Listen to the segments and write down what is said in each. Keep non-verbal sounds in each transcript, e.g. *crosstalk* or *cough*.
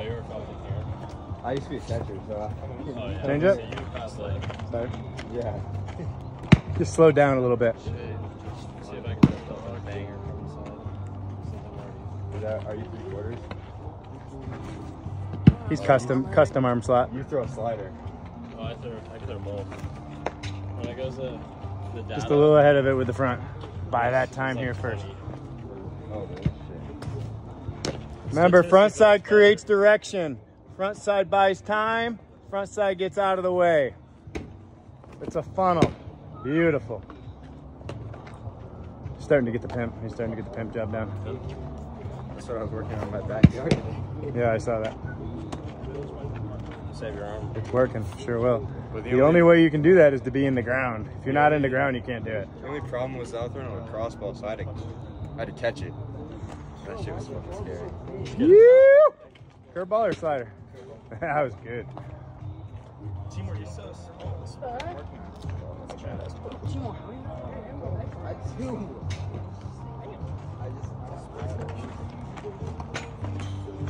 Oh, you were fucking here. I used to be a catcher, so I, Oh, yeah. Change So it? you pass like, Sorry. yeah. Just slow down a little bit. shit. See if I can get a banger from the side. Is that, are you three quarters? He's custom custom arm slot. You throw a slider. Oh, I throw, I can throw both. When it goes to the data, Just a little ahead of it with the front. By that time like here first. Oh, man, shit. Remember, front side creates direction. Front side buys time. Front side gets out of the way. It's a funnel. Beautiful. Starting to get the pimp. He's starting to get the pimp job down. That's what I was working on in my backyard. Yeah, I saw that. Save your arm. It's working. Sure will. But The only way you can do that is to be in the ground. If you're not in the ground, you can't do it. The only problem was I was throwing a crossbow, so I had to, I had to catch it. That shit was fucking scary. You curveball or slider? *laughs* that was good. Timur, you sus.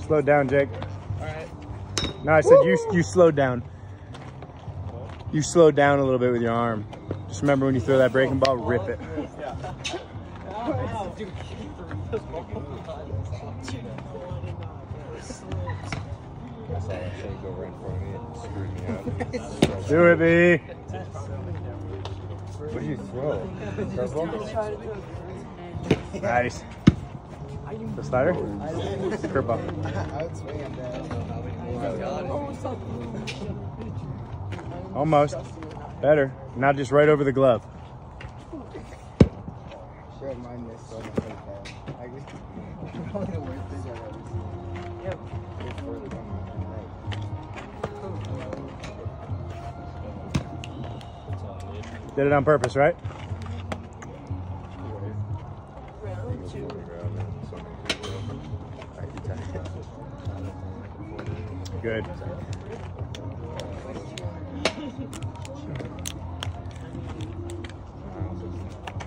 Slow down, Jake. No, I said you you slowed down. You slowed down a little bit with your arm. Just remember when you throw that breaking ball, rip it. I saw that shit go right in front of me. It screwed me up. Do it, B. What did you throw? Nice. The slider? Curveball. Almost. Better. Now just right over the glove. Sure, mine missed so much like that. I guess *laughs* probably the worst thing I've ever seen. Yep. It's further down my. Did it on purpose, right? Good. *laughs*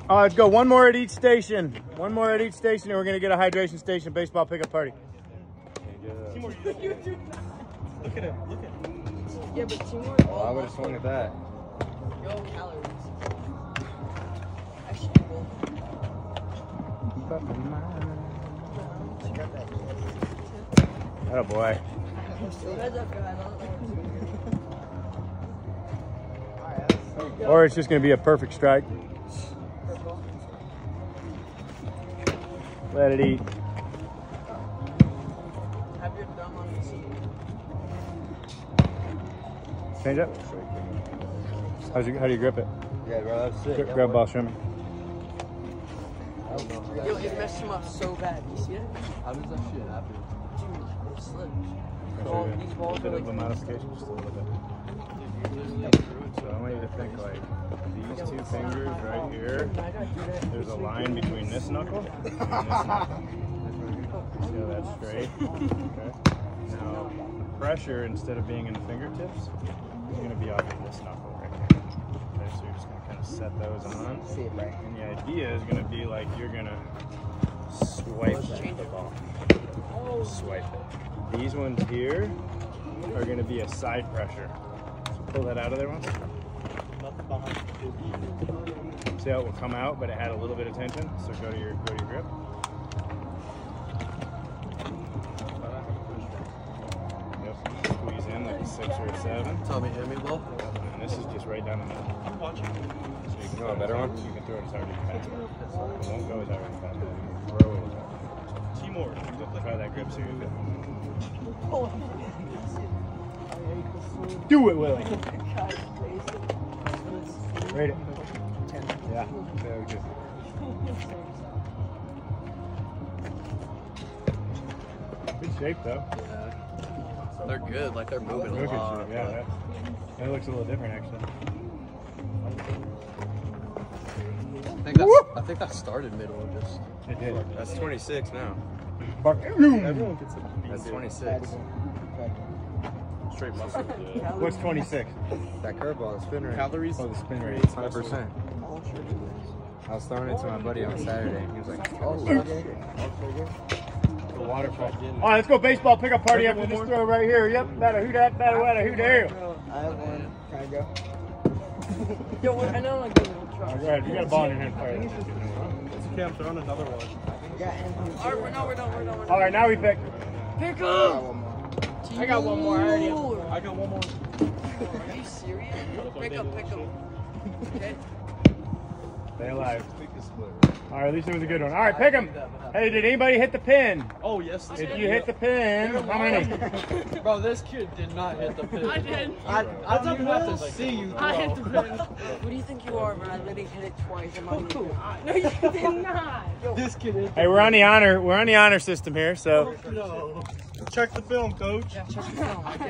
Oh, let's go. One more at each station. One more at each station, and we're gonna get a hydration station baseball pickup party. Yeah, but Timor. Oh, I would have swung at that. Yo, calories. I should go. Oh boy. That's up, guys. Or it's just gonna be a perfect strike. Let it eat. Have your thumb on the seat. Change up. How's you, how do you grip it? Yeah, bro, that's sick. Grab, grab ball, show me. Yo, it messed him up so bad. You see it? How does that shit happen? Dude, it slipped. All these balls Bit are of a like. Modification, just a little bit. So I want you to think like these two fingers right here. There's a line between this knuckle and this knuckle. See how that's straight? Okay. Now the pressure instead of being in the fingertips is going to be off of this knuckle right here. Okay, so you're just going to kind of set those on. See it right. And the idea is going to be like you're going to swipe the ball. Swipe it. These ones here are going to be a side pressure. So pull that out of there once. See how it will come out, but it had a little bit of tension. So go to your go to your grip. Yep. Squeeze in like a six or a seven. Tommy, hit me, Will. And this is just right down the middle. I'm watching. So you can You want a better one? You can throw it as hard as you can. It won't go as hard as you can. Throw it as hard. Timor, try that grip so you're good. Do it, Willie. *laughs* Rate it. Yeah. Very good. Good shape though. Yeah. They're good. Like they're moving Real a lot. shape. Yeah, that, that looks a little different actually. I think, I think that started middle. Just It did. That's 26 now. Everyone gets a That's 26. Straight muscle. Yeah. *laughs* What's 26? That curveball, the spin rate. Calories. Oh, the spin rate. 100%. I was throwing it to my buddy on Saturday, he was like, oh, shit. water fight. All right, let's go baseball pickup party after this throw right here. Yep, better who that, better wetter, who dare. I have one. Can I go? Yo, I know like the little All truck. right. You got a ball in your hand. Fire. Okay, I'm throwing another one. I. Alright, we're done, we're done, we're done. All right, now we pick. Pick up! One. I got one more, I already have I got one more. Are you serious? Pick up, pick up. Okay? Stay alive. All right, at least it was a good one. All right, pick him. Hey, did anybody hit the pin? Oh yes. this If you hit the pin, how many? *laughs* Bro, this kid did not hit the pin. I did. I, I don't even have to see you I hit the pin. *laughs* What do you think you are, bro? I literally hit it twice. I'm not even- No, you did not. Yo, This kid hit Hey, we're on the honor. We're on the honor system here, so. Check the film, coach. yeah, check. I dare